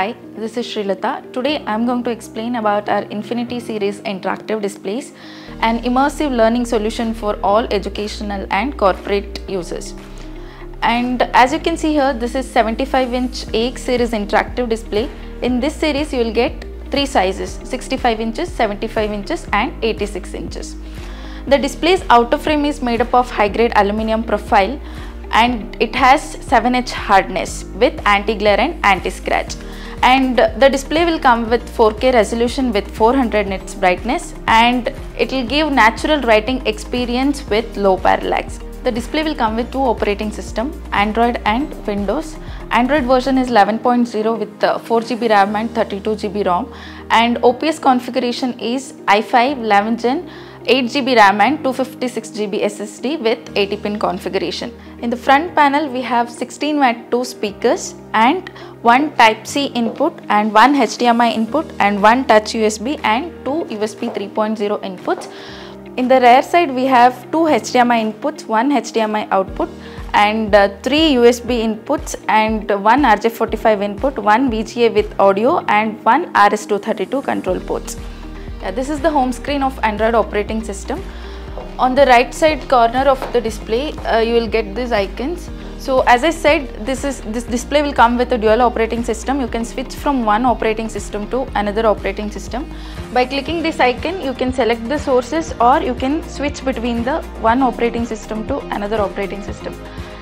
Hi, this is Srilata. Today I'm going to explain about our Infinity Series interactive displays, an immersive learning solution for all educational and corporate users. And as you can see here, this is 75 inch AX series interactive display. In this series, you will get three sizes 65 inches, 75 inches, and 86 inches. The display's outer frame is made up of high grade aluminum profile and it has 7H hardness with anti-glare and anti-scratch and the display will come with 4K resolution with 400 nits brightness and it will give natural writing experience with low parallax. The display will come with two operating system Android and Windows. Android version is 11.0 with uh, 4GB RAM and 32GB ROM and OPS configuration is i5 11 Gen 8GB RAM and 256GB SSD with 80 pin configuration. In the front panel we have 16 watt 2 speakers and one type C input and one HDMI input and one touch USB and two USB 3.0 inputs. In the rear side we have two HDMI inputs, one HDMI output and uh, three USB inputs and one RJ45 input, one VGA with audio and one RS232 control ports. Yeah, this is the home screen of Android operating system. On the right side corner of the display, uh, you will get these icons. So as I said, this is this display will come with a dual operating system. You can switch from one operating system to another operating system. By clicking this icon, you can select the sources or you can switch between the one operating system to another operating system.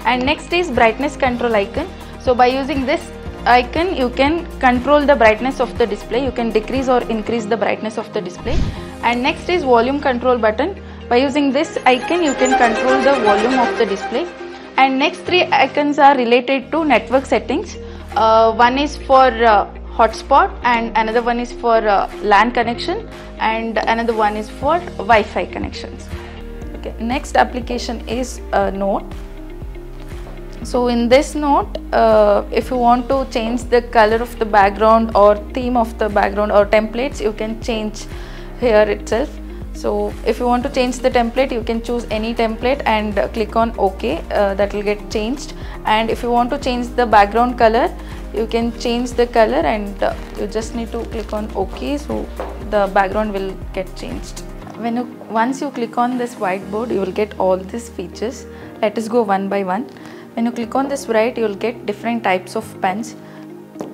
And next is brightness control icon. So by using this icon you can control the brightness of the display. You can decrease or increase the brightness of the display. And next is volume control button. By using this icon you can control the volume of the display. And next three icons are related to network settings. Uh, one is for uh, hotspot and another one is for uh, LAN connection and another one is for Wi-Fi connections. Okay next application is uh, Note so in this note uh, if you want to change the color of the background or theme of the background or templates you can change here itself. So if you want to change the template you can choose any template and click on ok. Uh, that will get changed. And if you want to change the background color you can change the color and uh, you just need to click on ok. So the background will get changed. When you once you click on this whiteboard you will get all these features. Let us go one by one when you click on this right you will get different types of pens.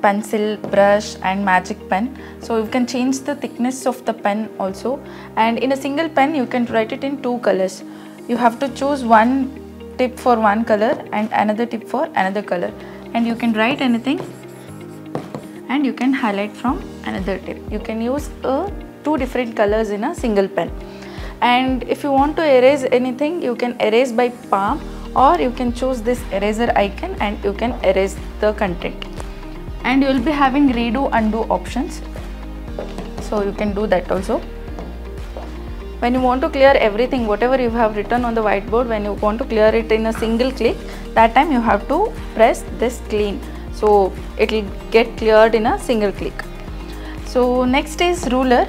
Pencil brush and magic pen. So you can change the thickness of the pen also. And in a single pen you can write it in two colors. You have to choose one tip for one color and another tip for another color. And you can write anything. And you can highlight from another tip. You can use uh, two different colors in a single pen. And if you want to erase anything you can erase by palm or you can choose this eraser icon and you can erase the content. And you will be having redo undo options. So you can do that also. When you want to clear everything whatever you have written on the whiteboard when you want to clear it in a single click that time you have to press this clean. So it will get cleared in a single click. So next is ruler.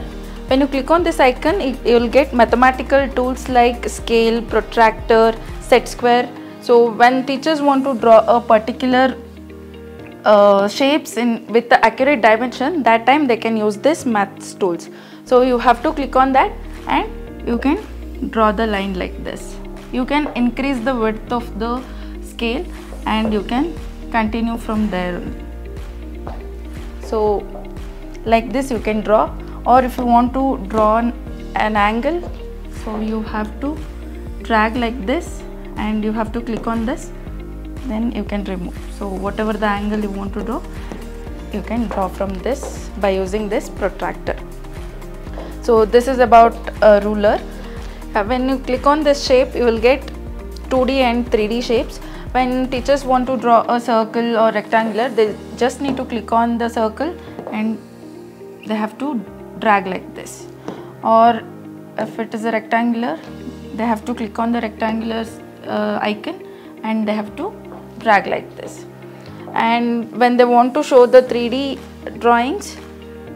When you click on this icon you will get mathematical tools like scale protractor set square. So when teachers want to draw a particular uh, shapes in with the accurate dimension that time they can use this maths tools. So you have to click on that and you can draw the line like this. You can increase the width of the scale and you can continue from there. So like this you can draw. Or if you want to draw an angle so you have to drag like this and you have to click on this then you can remove. So whatever the angle you want to draw you can draw from this by using this protractor. So this is about a ruler. Uh, when you click on this shape you will get 2d and 3d shapes. When teachers want to draw a circle or rectangular they just need to click on the circle and they have to drag like this. Or if it is a rectangular they have to click on the rectangular uh, icon and they have to drag like this. And when they want to show the 3d drawings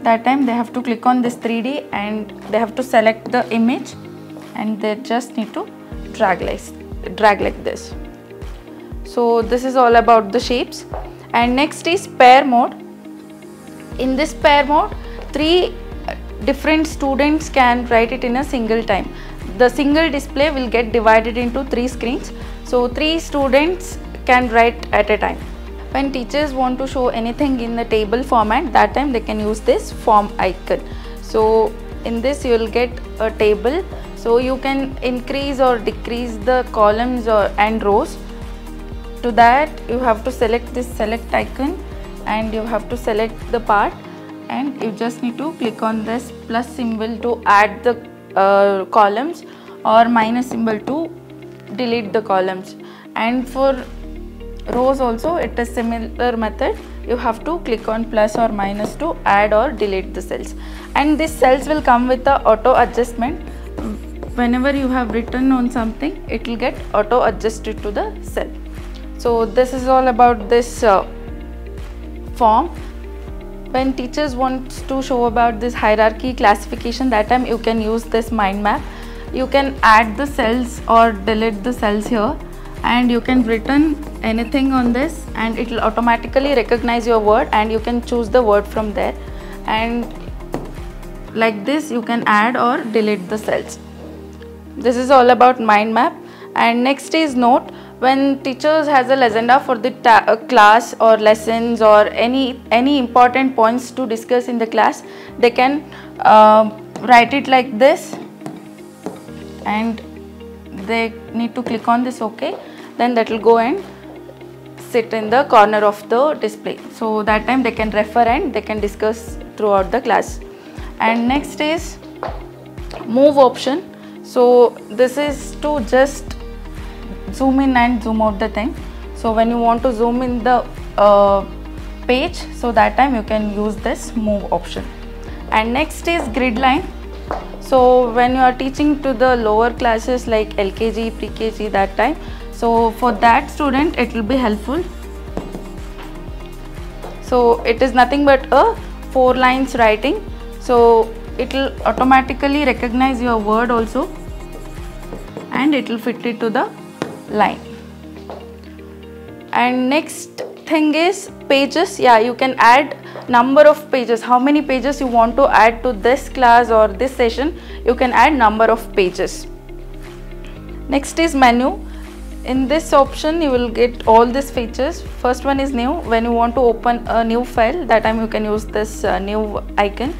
that time they have to click on this 3d and they have to select the image and they just need to drag like drag like this. So this is all about the shapes. And next is pair mode. In this pair mode three different students can write it in a single time the single display will get divided into three screens. So three students can write at a time. When teachers want to show anything in the table format that time they can use this form icon. So in this you will get a table. So you can increase or decrease the columns or and rows. To that you have to select this select icon and you have to select the part and you just need to click on this plus symbol to add the uh, columns or minus symbol to delete the columns. And for rows also it is similar method. You have to click on plus or minus to add or delete the cells. And these cells will come with the auto adjustment. Whenever you have written on something it will get auto adjusted to the cell. So this is all about this uh, form when teachers want to show about this hierarchy classification that time you can use this mind map. You can add the cells or delete the cells here. And you can written anything on this and it will automatically recognize your word and you can choose the word from there. And like this you can add or delete the cells. This is all about mind map. And next is note when teachers has a agenda for the uh, class or lessons or any any important points to discuss in the class they can uh, write it like this. And they need to click on this ok then that will go and sit in the corner of the display. So that time they can refer and they can discuss throughout the class. And next is move option. So this is to just zoom in and zoom out the thing. So when you want to zoom in the uh, page so that time you can use this move option. And next is grid line. So when you are teaching to the lower classes like lkg pre-kg that time so for that student it will be helpful. So it is nothing but a four lines writing. So it will automatically recognize your word also. And it will fit it to the line. And next thing is pages. Yeah you can add number of pages. How many pages you want to add to this class or this session you can add number of pages. Next is menu. In this option you will get all these features. First one is new. When you want to open a new file that time you can use this uh, new icon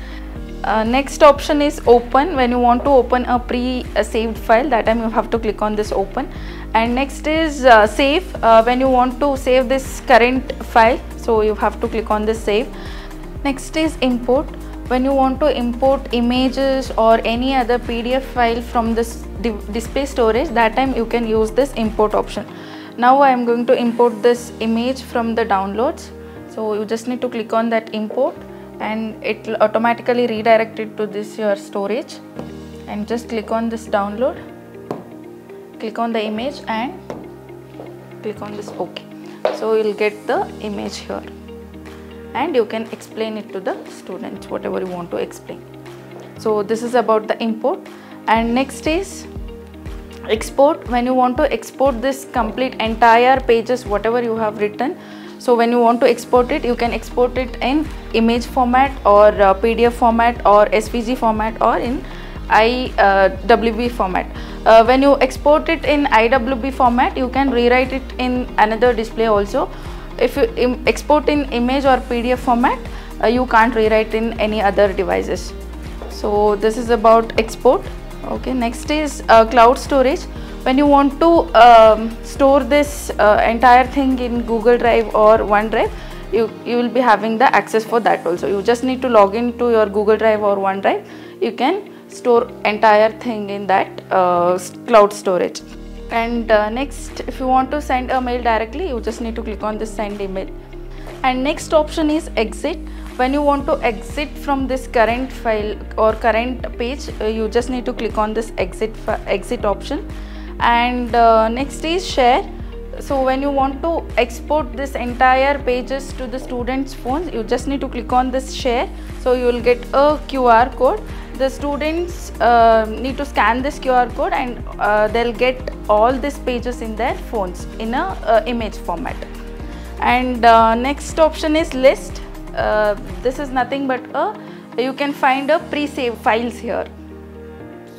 uh, next option is open. When you want to open a pre-saved file that time you have to click on this open. And next is uh, save. Uh, when you want to save this current file so you have to click on this save. Next is import. When you want to import images or any other pdf file from this display storage that time you can use this import option. Now i am going to import this image from the downloads. So you just need to click on that import and it will automatically redirect it to this your storage. And just click on this download. Click on the image and click on this ok. So you'll get the image here. And you can explain it to the students whatever you want to explain. So this is about the import. And next is export. When you want to export this complete entire pages whatever you have written so when you want to export it you can export it in image format or uh, pdf format or svg format or in iwb uh, format. Uh, when you export it in iwb format you can rewrite it in another display also. If you export in image or pdf format uh, you can't rewrite in any other devices. So this is about export. Okay next is uh, cloud storage when you want to um, store this uh, entire thing in Google Drive or OneDrive, you, you will be having the access for that also. You just need to log into your Google Drive or OneDrive. You can store entire thing in that uh, cloud storage. And uh, next, if you want to send a mail directly, you just need to click on this send email. And next option is exit. When you want to exit from this current file or current page, uh, you just need to click on this exit exit option and uh, next is share. So when you want to export this entire pages to the students phones you just need to click on this share. So you will get a qr code. The students uh, need to scan this qr code and uh, they'll get all these pages in their phones in a uh, image format. And uh, next option is list. Uh, this is nothing but a you can find a pre-save files here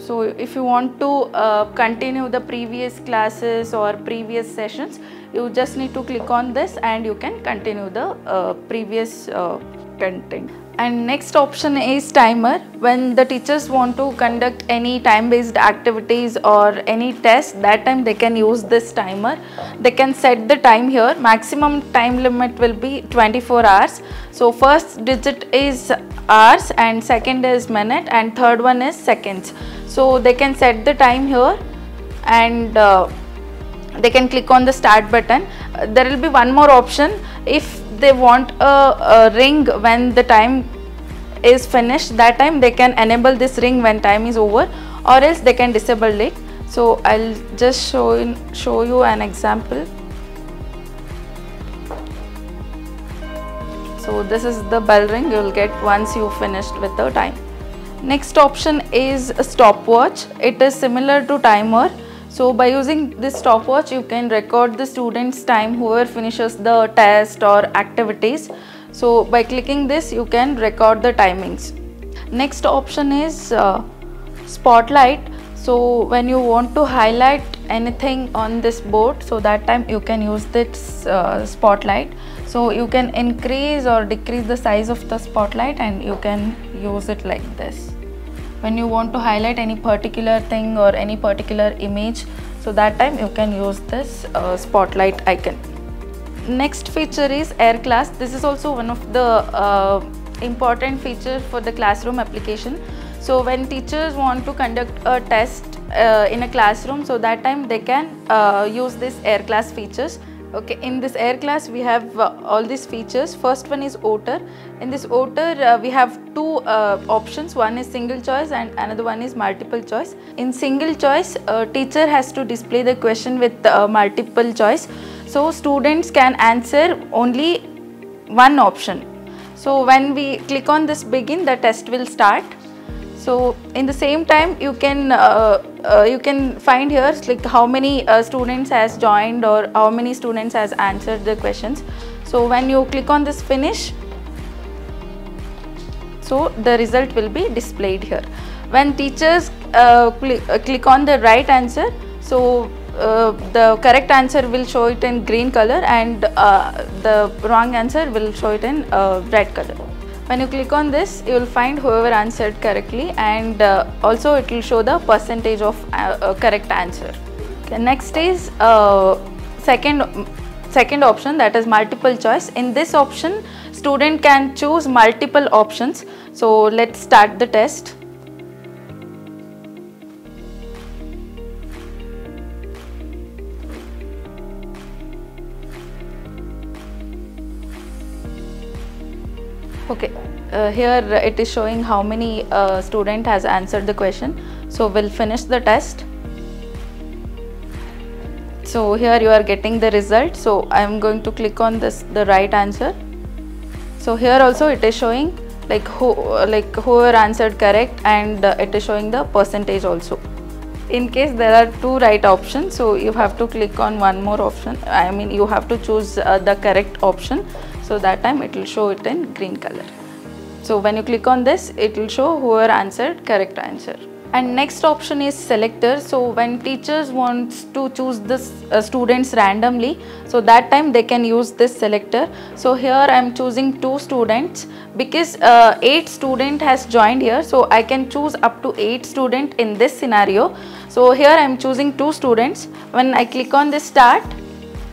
so if you want to uh, continue the previous classes or previous sessions you just need to click on this and you can continue the uh, previous uh, content and next option is timer. When the teachers want to conduct any time based activities or any test that time they can use this timer. They can set the time here. Maximum time limit will be 24 hours. So first digit is hours and second is minute and third one is seconds. So they can set the time here and uh, they can click on the start button. There will be one more option. If they want a, a ring when the time is finished that time they can enable this ring when time is over or else they can disable it. So i'll just show in, show you an example. So this is the bell ring you will get once you finished with the time. Next option is a stopwatch. It is similar to timer so by using this stopwatch you can record the students time whoever finishes the test or activities. So by clicking this you can record the timings. Next option is uh, spotlight. So when you want to highlight anything on this board so that time you can use this uh, spotlight. So you can increase or decrease the size of the spotlight and you can use it like this when you want to highlight any particular thing or any particular image so that time you can use this uh, spotlight icon. Next feature is air class. This is also one of the uh, important feature for the classroom application. So when teachers want to conduct a test uh, in a classroom so that time they can uh, use this air class features okay in this air class we have uh, all these features. First one is otter. In this otter uh, we have two uh, options. One is single choice and another one is multiple choice. In single choice uh, teacher has to display the question with uh, multiple choice. So students can answer only one option. So when we click on this begin the test will start so in the same time you can uh, uh, you can find here like how many uh, students has joined or how many students has answered the questions. So when you click on this finish, so the result will be displayed here. When teachers uh, cl uh, click on the right answer, so uh, the correct answer will show it in green color and the wrong answer will show it in red color. When you click on this, you will find whoever answered correctly and uh, also it will show the percentage of uh, uh correct answer. Okay, next is uh, second, second option that is multiple choice. In this option, student can choose multiple options. So let's start the test. Okay uh, here it is showing how many uh, student has answered the question. So we'll finish the test. So here you are getting the result. So i am going to click on this the right answer. So here also it is showing like who like whoever answered correct and uh, it is showing the percentage also. In case there are two right options so you have to click on one more option. I mean you have to choose uh, the correct option so that time it will show it in green color. So when you click on this it will show whoever answered correct answer. And next option is selector. So when teachers wants to choose this uh, students randomly so that time they can use this selector. So here i am choosing two students because uh, eight student has joined here. So i can choose up to eight student in this scenario. So here i am choosing two students. When i click on this start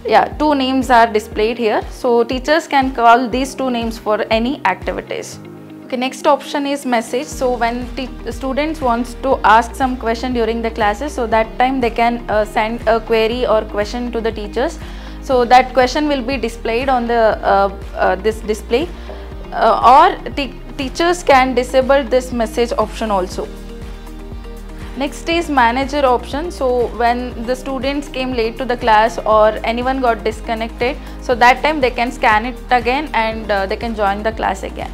yeah two names are displayed here. So teachers can call these two names for any activities. Okay next option is message. So when students wants to ask some question during the classes so that time they can uh, send a query or question to the teachers. So that question will be displayed on the uh, uh, this display. Uh, or teachers can disable this message option also Next is manager option. So when the students came late to the class or anyone got disconnected, so that time they can scan it again and uh, they can join the class again.